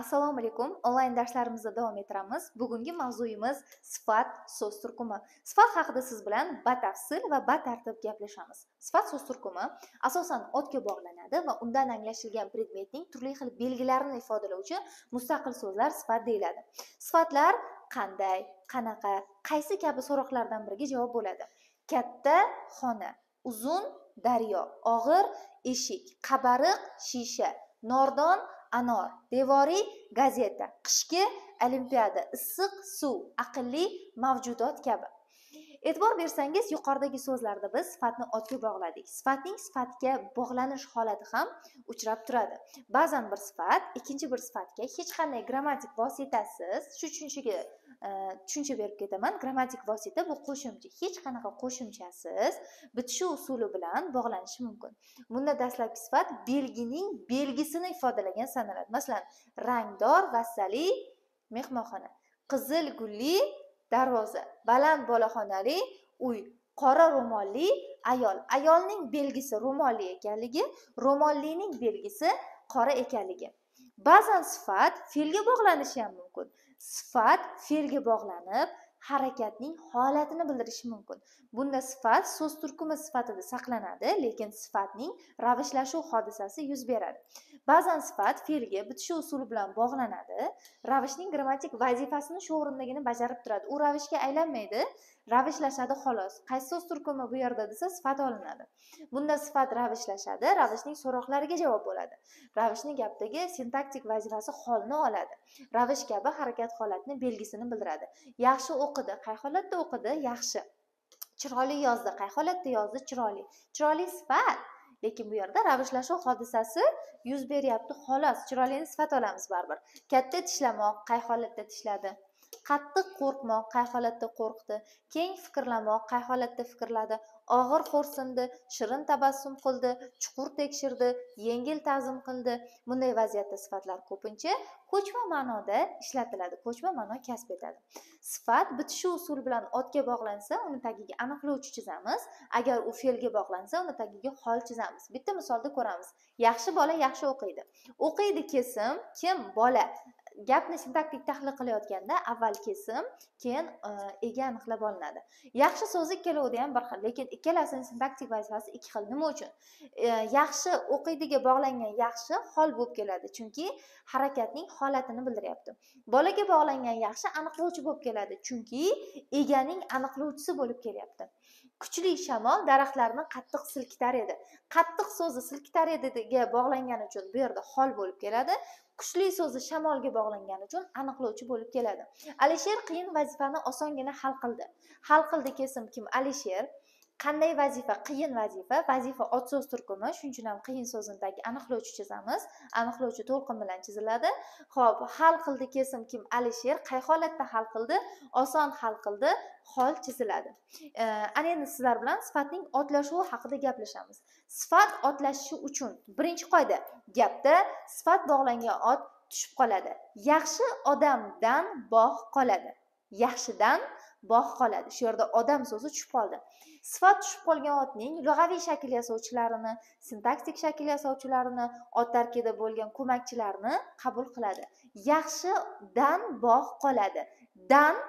assalomu alaykum. Onlayn darslarimizni davom ettiramiz. Bugungi mavzuyimiz sifat so'z turkumi. Sifat haqida siz bilan batafsil va batartib gaplashamiz. Sifat so'z turkumi asosan otga bog'lanadi va undan anglashilgan predmetning turli xil belgilarini ifodalovchi mustaqil so'zlar sifat deyiladi. Sifatlar qanday qanaqa qaysi kabi so'roqlardan biriga javob bo'ladi? Katta xona uzun daryo og'ir eshik qabariq shisha nordon anor devoriy gazeta qishki olimpiada issiq suv aqlli mavjudot kabi. E'tibor bersangiz yuqoridagi so'zlarda biz sifatni otga bog'ladik. Sifatning sifatga bog'lanish holati ham uchrab turadi. Ba'zan bir sifat ikkinchi bir sifatga hech qanday grammatik vositasiz shu tushunchaga Э, tushuncha berib ketaman. Grammatik vosita bu qo'shimcha hech qanaqa qo'shimchasiz bitishuv usuli bilan bog'lanishi mumkin. Bunda dastlabki sifat belgining belgisini ifodalagan sanaladi. Masalan rangdor vassali mehmonxona qizil gulli darvoza baland boloxonali uy qora ro'molli ayol. Ayolning belgisi ro'molli ekanligi ro'mollining belgisi qora ekanligi. Ba'zan sifat fe'lga bog'lanishi ham mumkin. Sifat fe'lga bog'lanib harakatning holatini bildirishi mumkin. Bunda sifat so'z turkumi sifatida saqlanadi lekin sifatning ravishlashuv hodisasi yuz beradi. Ba'zan sifat fe'lga bitishi usuli bilan bog'lanadi. Ravishning grammatik vazifasini shu o'rindagina bajarib turadi. U ravishga aylanmaydi ravishlashadi xolos. Qaysi so'z turkumi bu yerda desa sifat olinadi. Bunda sifat ravishlashadi ravishning so'roqlariga javob bo'ladi. Ravishning gapdagi sintaktik vazifasi holni oladi. Ravish kabi harakat holatni belgisini bildiradi. Yaxshi o'qidi qay holatda o'qidi? Yaxshi. Chiroyli yozdi qay holatda yozdi? Chiroyli. Chiroyli sifat. Lekin bu yerda ravishlashuv hodisasi yuz beryapti. Xolos chiroylini sifat olamiz baribir. Katta tishlamoq qay holatda tishladi? Qattiq qo'rqmoq qay holatda qo'rqdi? Keng fikrlamoq qay holatda fikrladi? Og'ir xo'rsindi shirin tabassum qildi chuqur tekshirdi yengil ta'zim qildi. Bunday vaziyatda sifatlar ko'pincha ko'chma ma'noda ishlatiladi ko'chma ma'no kasb etadi. Sifat bitishi usuli bilan otga bog'lansa uni tagiga aniqlovchi chizamiz. Agar u fe'lga bog'lansa uni tagiga hol chizamiz. Bitta misolda ko'ramiz. Yaxshi bola yaxshi o'qiydi. O'qiydi kesim kim? Bola. Gapni sintaktik tahlil qilayotganda avval kesim keyin e, ega aniqlab olinadi. Yaxshi so'zi ikkalovida ham bir xil lekin ikkalasini sintaktik vazifasi ikki xil. Nima uchun? E, yaxshi o'qiydiga bog'langan yaxshi hol bo'lib keladi chunki harakatning holatini bildiryapti. Bolaga bog'langan yaxshi aniqlovchi bo'lib keladi chunki eganing aniqlovchisi bo'lib kelyapti. Kuchli shamol daraxtlarni qattiq silkitar edi. Qattiq so'zi silkitar ediga bog'langani uchun bu yerda hol bo'lib keladi. Kuchli so'zi shamolga bog'langani uchun aniqlovchi bo'lib keladi. Alisher qiyin vazifani osongina hal qildi. Hal qildi kesim kim? Alisher qanday vazifa qiyin vazifa vazifa ot so'z turkumi shuning uchun ham qiyin so'zini aniqlovchi chizamiz. Aniqlovchi to'lqin bilan chiziladi. Ho'p hal qildi kesim kim? Alisher. Qay holatda hal qildi? Oson hal qildi. Hol chiziladi. Ana endi sizlar bilan sifatning otlashuvi haqida gaplashamiz. Sifat otlashishi uchun birinchi qoida gapda sifat bog'langan ot tushib qoladi. Yaxshi odamdan bog' qoladi. Yaxshidan bog' qoladi. Shu yerda odam so'zi tushib qoldi. Sifat tushib qolgan otning lug'aviy shakl yasovchilarini sintaktik shakl yasovchilarini ot tarkibida bo'lgan ko'makchilarni qabul qiladi. Yaxshidan bog' qoladi. Dan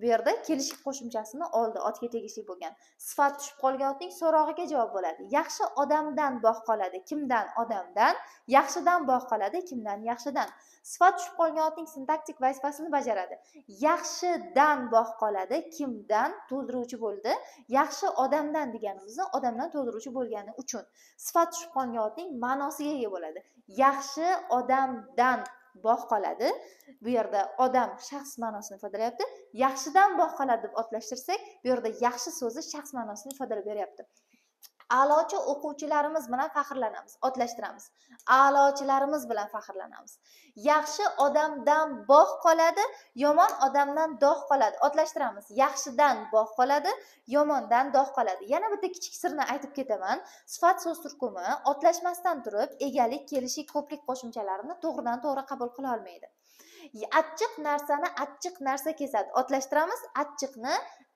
bu yerda kelishik qo'shimchasini oldi otga tegishli bo'lgan. Sifat tushib qolgan otning so'rog'iga javob bo'ladi. Yaxshi odamdan bog' qoladi. Kimdan? Odamdan. Yaxshidan bog' qoladi. Kimdan? Yaxshidan. Sifat tushib qolgan otning sintaktik vazifasini bajaradi. Yaxshidan bog' qoladi. Kimdan? To'ldiruvchi bo'ldi. Yaxshi odamdan deganimizni odamdan to'ldiruvchi bo'lgani uchun. Sifat tushib qolgan otning ma'nosiga ega bo'ladi. Yaxshi odamdan bog' qoladi. Bu yerda odam shaxs ma'nosini ifodalayapti yaxshidan bog' qoladi deb otlashtirsak bu yerda yaxshi so'zi shaxs ma'nosini ifodalab beryapti. A'lochi o'quvchilarimiz bilan faxrlanamiz otlashtiramiz a'lochilarimiz bilan faxrlanamiz. Yaxshi odamdan bog' qoladi yomon odamdan dog' qoladi. Otlashtiramiz yaxshidan bog' qoladi yomondan dog' qoladi. Yana bitta kichik sirni aytib ketaman. Sifat so'z turkumi otlashmasdan turib egalik kelishik ko'plik qo'shimchalarini to'g'ridan to'g'ri qabul qila olmaydi. Achchiq narsani achchiq narsa kesadi. Otlashtiramiz achchiqni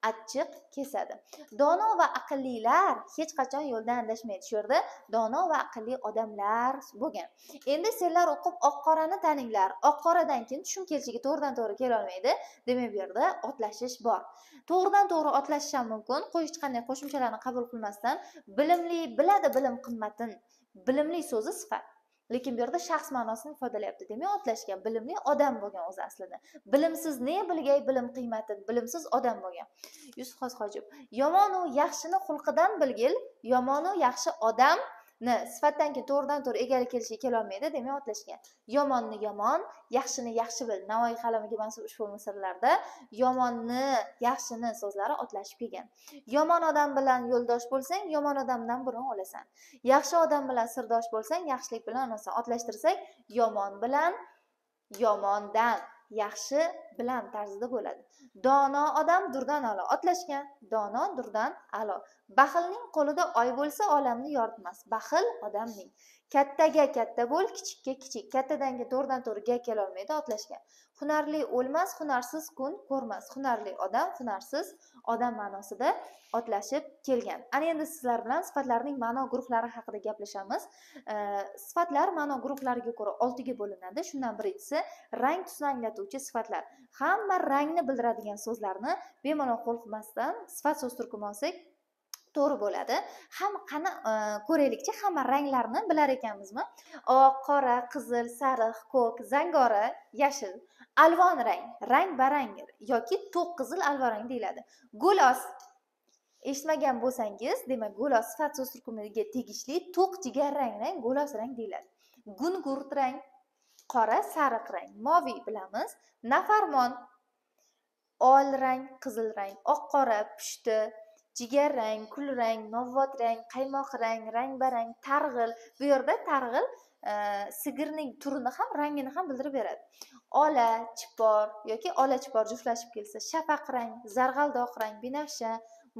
achchiq kesadi. Dono va aqllilar hech qachon yo'ldan adashmaydi shu yerda dono va aqlli odamlar bo'lgan. Endi senlar o'qib oq qorani taninglar. Oq qoradan keyin tushum kelishiga to'g'ridan to'g'ri kelolmaydi demak bu yerda otlashish bor. To'g'ridan to'g'ri otlashish ham mumkin. Hech qanday qo'shimchalarni qabul qilmasdan bilimli biladi bilim qimmatin. Bilimli so'zi sifat. Lekin bu yerda shaxs ma'nosini ifodalayapti demak otlashgan bilimli odam bo'lgan o'zi aslida. Bilimsiz ne bilgay bilim qiymati bilimsiz odam bo'lgan. Yusuf hojib yomonu yaxshini xulqidan bilgil yomonu yaxshi odam ni sifatdan keyin to'g'ridan to'g'ri egalik kelishiga kelolmaydi demak otlashgan yomonni yomon yaxshini yaxshi bil. Navoiy qalamiga mansub ushbu misrlarda yomonni yaxshini so'zlari otlashib kelgan. Yomon odam bilan yo'ldosh bo'lsang yomon odamdan burun o'lasan. Yaxshi odam bilan sirdosh bo'lsang yaxshilik bilan o'lasan. Otlashtirsak yomon bilan yomondan. Yaxshi bilan tarzida bo'ladi. Dono odam durdan a'lo otlashgan. Dono durdan a'lo. Baxilning qo'lida oy bo'lsa olamni yoritmas. Baxil odamning kattaga katta bo'l kichikka kichik. Kattadan keyin to'g'ridan to'g'ri gap kelolmaydi otlashgan. Hunarli o'lmas hunarsiz kun ko'rmas. Hunarli odam hunarsiz odam ma'nosida otlashib kelgan. Ana endi sizlar bilan sifatlarning ma'no guruhlari haqida gaplashamiz. Sifatlar ma'no guruhlariga ko'ra oltiga bo'linadi. Shundan birinchisi rang tusni anglatuvchi sifatlar. Hamma rangni bildiradigan so'zlarni bemalol qo'rqmasdan sifat so'z turkumi olsak to'g'ri bo'ladi. Ham qani e, ko'raylikchi hamma ranglarni bilar ekanmizmi? Oq qora qizil sariq ko'k zangori yashil. Alvon rang. Rang barang yoki to'q qizil alvorang deyiladi. Gulos eshitmagan bo'lsangiz demak gulos sifat so'z turkumiga tegishli to'q jigarrang rang gulos rang deyiladi. Gungurt rang qora sariq rang moviy bilamiz. Nafarmon ol rang qizil rang oq qora pushti jigarrang kulrang novvot rang qaymoq rang rang barang targ'il. Bu yerda targ'il e, sigirning turini ham rangini ham bildirib beradi. Ola chipor yoki ola chipor juftlashib kelsa shafaq rang zarg'aldoq rang binafsha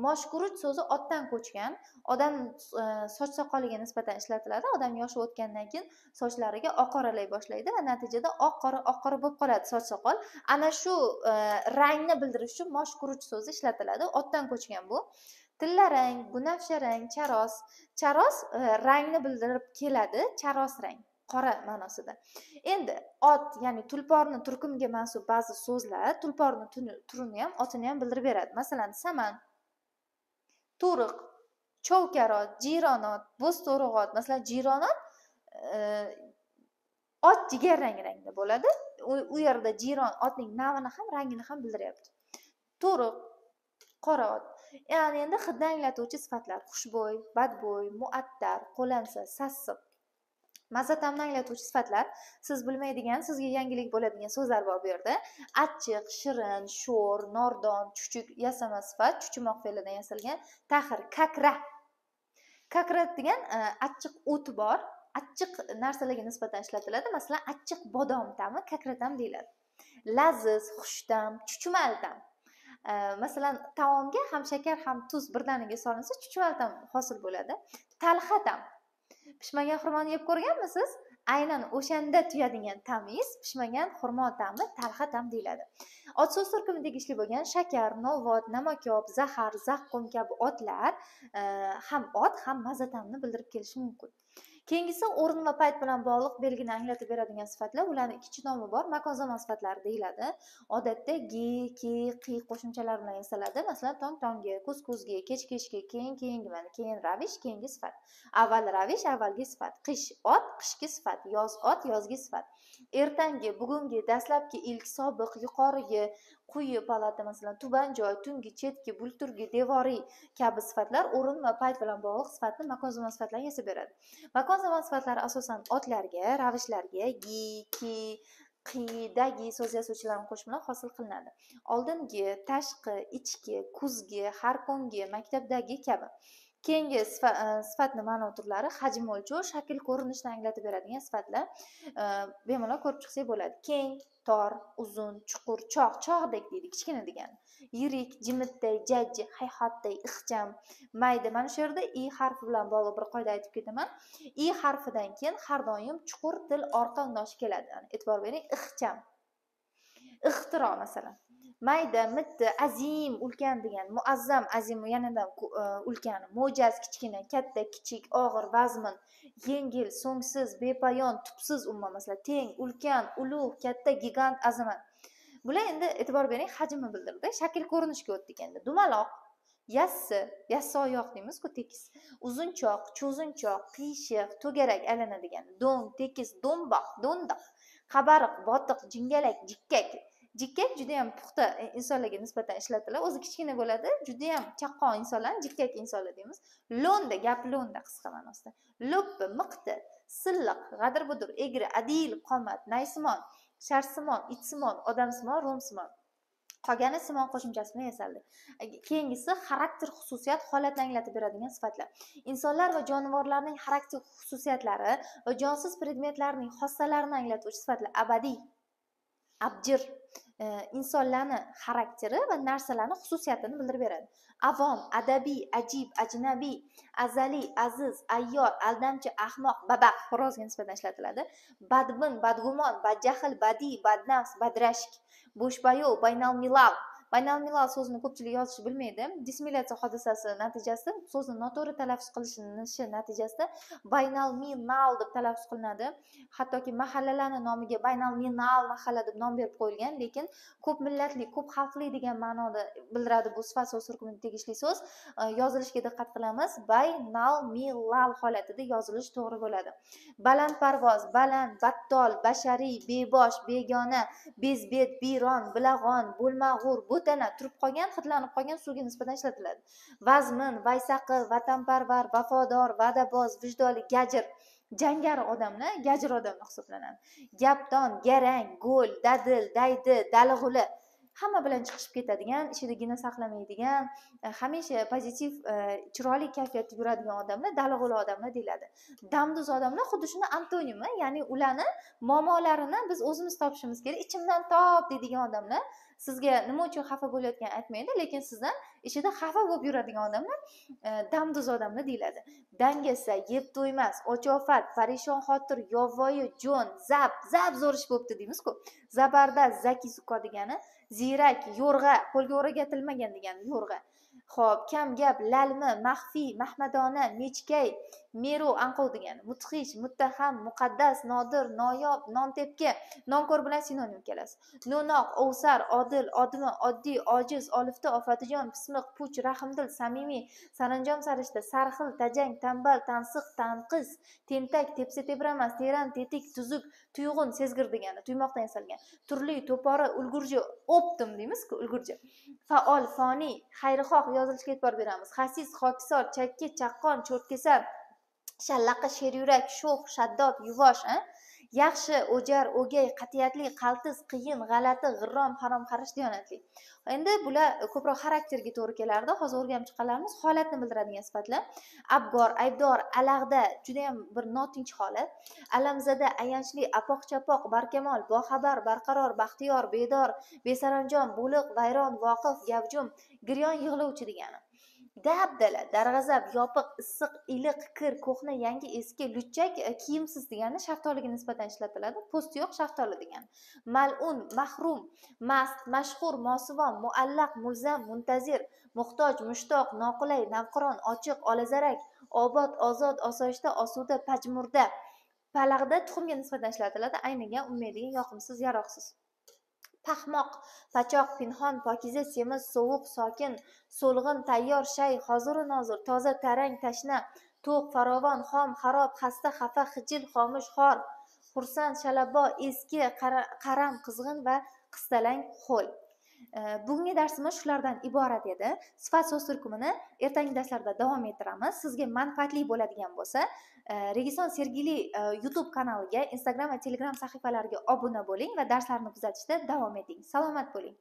moshguruch so'zi otdan ko'chgan odam e, soch soqoliga nisbatan ishlatiladi odam yoshi o'tgandan keyin sochlariga oq qoralay boshlaydi va natijada oq qora oq qora bo'lib qoladi soch soqol. Ana shu e, rangni bildirish uchun moshguruch so'zi ishlatiladi otdan ko'chgan bu. Tilla rang rang charos. Charos e, rangni bildirib keladi charos rang. Qora ma'nosida. Endi ot ya'ni tulporni turkumiga mansub ba'zi so'zlar tulporni turini ham otini ham bildirib beradi. Masalan saman to'riq chovkarot jironot bo'zto'rig'ot masalan jironot e, ot jigarrang rangda bo'ladi. U yerda jiron otning navini ham rangini ham bildiryapti. To'riq qora ot ya'ni endi hidni anglatuvchi sifatlar xushbo'y badbo'y muattar qo'lansa sassiq. Mazza ta'mni anglatuvchi sifatlar siz bilmaydigan sizga yangilik bo'ladigan so'zlar bor bu yerda. Achchiq shirin sho'r nordon chuchuk yasama sifat chuchumoq fe'lidan yasalgan taxir kakra. Kakra degan e, achchiq o't bor. Achchiq narsalarga nisbatan ishlatiladi. Masalan achchiq bodom ta'mi kakratam deyiladi. Laziz xushtam chuchumaltam e, masalan taomga ham shakar ham tuz birdaniga solinsa chuchvaltam hosil bo'ladi. Talxatam pishmagan xurmoni yeb ko'rganmisiz? Aynan o'shanda tuyadigan tamiz pishmagan xurmo ta'mi talxa tam deyiladi. Ot so'z turkumi tegishli bo'lgan shakar novvot namakob zahar zaqqum kabi otlar eh, ham ot ham mazza ta'mni bildirib kelishi mumkin. Keyingisi o'rin va payt bilan bog'liq belgini anglatib beradigan sifatlar ularni ikkinchi nomi bor makon zamon sifatlari deyiladi. Odatda gi ki qi qo'shimchalari bilan yasaladi. Masalan tong tonggi kuz kuzgi kech kechgi keyin keyingi mana keyin ravish keyingi sifat. Avval ravish avvalgi sifat. Qish ot qishki sifat. Yoz ot yozgi sifat. Ertangi bugungi dastlabki ilk sobiq yuqorigi quyi palata masalan tuban joy tungi chetki bulturgi devoriy kabi sifatlar o'rin va payt bilan bog'liq sifatni makon zamon sifatlarini yasab beradi. Makon zamon sifatlari asosan otlarga ravishlarga gi ki qidagi so'z yasovchilarni qo'shish bilan hosil qilinadi. Oldingi tashqi ichki kuzgi har kungi maktabdagi kabi keyingi e, sifatni ma'no turlari hajm o'lchov shakl ko'rinishni anglatib beradigan sifatlar e, bemalol ko'rib chiqsak bo'ladi. Keng tor uzun chuqur chog' chog'dek deydi kichkina degani. Yirik jimitday jajji hayhotday ixcham mayda. Mana shu yerda i harfi bilan bog'liq bir qoida aytib ketaman. I harfidan keyin har doim chuqur til orqa undoshi keladi. E'tibor bering ixcham. Ixtiro masalan. Mayda mitti azim ulkan degan muazzam azim yanada e, ulkan mo'jaz kichkina katta kichik og'ir vazmin yengil so'ngsiz bepoyon tubsiz umuman masalan teng ulkan ulug' katta gigant azamat. Bular endi e'tibor bering hajmni bildirdi. Shakl ko'rinishga o'tdik endi dumaloq yassi yassi oyoq deymizku tekis. Uzunchoq cho'zinchoq qiyshiq to'garak aylanadigan do'ng tekis do'mboq do'ndiq qabariq botiq jingalak jikkak jikkak judayam puxta e, insonlarga nisbatan ishlatiladi o'zi kichkina bo'ladi judayam chaqqon insonlarni jikkak insonlar deymiz. Lo'nda gap lo'nda qisqa ma'nosida lo'ppi miqti silliq g'adir budur egri adil qomat naysimon sharsimon itsimon odamsimon ro'msimon qolgani simon qo'shimchasi bilan yasaldi keyingisi xarakter xususiyat holatni anglatib beradigan sifatlar. Insonlar va jonivorlarning xarakter xususiyatlari va jonsiz predmetlarning xossalarini anglatuvchi sifatlar. Abadiy. Abjir e, insonlarni xarakteri va narsalarni xususiyatini bildirib beradi. Avom adabiy ajib ajnabiy azaliy aziz ayyor aldamchi ahmoq babaq xo'rozga nisbatan ishlatiladi. Badbin badgumon badjahl badiy badnafs badrashk bo'shbayov baynalmilav milal baynal milal so'zini ko'pchilik yozishni bilmaydi. Dissimilyatsiya hodisasi natijasida so'zni noto'g'ri talaffuz qilinishi natijasida baynal minal deb talaffuz qilinadi. Hattoki mahallalarni nomiga baynal milal mahalla deb nom berib qo'yilgan lekin ko'p millatli ko'p xalqli degan ma'noda bildiradi bu sifat so'z turkumiga tegishli so'z. Yozilishiga diqqat qilamiz. Baynal milal holatida yozilish to'g'ri bo'ladi. Balandparvoz baland battol bashariy bebosh begona bezbet biyron bilag'on bo'lmag'ur o'tana turib qolgan hidlanib qolgan suvga nisbatan ishlatiladi. Vazmin vaysaqi vatanparvar vafodor va'daboz vijdonli gajir jangari odamlar gajir odamlar hisoblanadi. Gapdon garang go'l dadil daydi dalig'uli hamma bilan chiqishib ketadigan ichidagina saqlamaydigan e, hamisha pozitiv e, chiroyli kayfiyatda yuradigan odamlar dalig'uli odamlar deyiladi. Damduz odamlar xuddi shuni antonimi ya'ni ularni muammolarini biz o'zimiz topishimiz kerak ichimdan top deydigan odamlar sizga nima uchun xafa bo'layotganini aytmaydi lekin sizdan ichida xafa bo'lib yuradigan odamlar e, damduz odamlar deyiladi. Dangasa yeb to'ymas ochofat parishon xotir yovvoyi jo'n zab zab zo'r ish bo'libdi deymizku. Zabardast zaki zuko degani ziyrak yo'rg'a qo'lga o'rgatilmagan degani yo'rg'a. Ho'p kam gap lalmi maxfiy mahmadona mechkay meru anqov degani mudhish muttaham muqaddas nodir noyob nontepki nonko'r bilan sinonim kelasi. No'noq ovsar odil odmi oddiy ojiz olifta ofatijon pismiq puch rahmdil samimiy saranjom sarishta sarxil tajang tambal tansiq tanqis tentak tepsa tebramas teran tetik tuzuk tuyg'un sezgir degani tuymoqdan yasalgan. Turli to'pori ulgurji optim deymizku ulgurji. Faol foniy xayrixoh yozilishiga e'tibor beramiz. Xasis xokisor chakki chaqqon cho'rtkesar shallaqa sheryurak sho'x shaddod yuvosh yaxshi o'jar o'gay qat'iyatli qaltis qiyin g'alati g'irrom haromxarish diyonatli. Endi bular ko'proq xarakterga to'g'ri kelardi. Hozir o'rganib chiqqanlarimiz holatni bildiradigan sifatlar. Abgor aybdor alag'da judayam bir notinch holat. Alamzada ayanchli apoq chapoq barkamol boxabar barqaror baxtiyor bedor besaranjom bo'liq vayron voqif gavjum giryon yig'lovchi degani. Dabdala darg'azab yopiq issiq iliq kir ko'hna yangi eski luchak e, kiyimsiz degani shaftoliga nisbatan ishlatiladi. Po'sti yo'q shaftoli degani. Mal'un mahrum mast mashhur mosivon muallaq mulzam muntazir muhtoj mushtoq noqulay navqiron ochiq olazarak obod ozod osoyishta osuda pajmurda. Palag'da tuxumga nisbatan ishlatiladi. Aynigan ummaydigan yoqimsiz yaroqsiz. Paxmoq pachoq pinhon pokiza semiz sovuq sokin so'lg'in tayyor shay hoziru nozir toza tarang tashna to'q farovon xom xarob xasta xafa xijil xomush xor xursand shalabbo eski qaram qizg'in va qistalang ho'l. Э, bugungi darsimiz shulardan iborat edi. Sifat so'z turkumini ertangi darslarda davom ettiramiz. Sizga manfaatli bo'ladigan bo'lsa e, registon sergeli e, youtube kanaliga instagram va telegram sahifalariga obuna bo'ling va darslarni kuzatishda davom eting. Salomat bo'ling!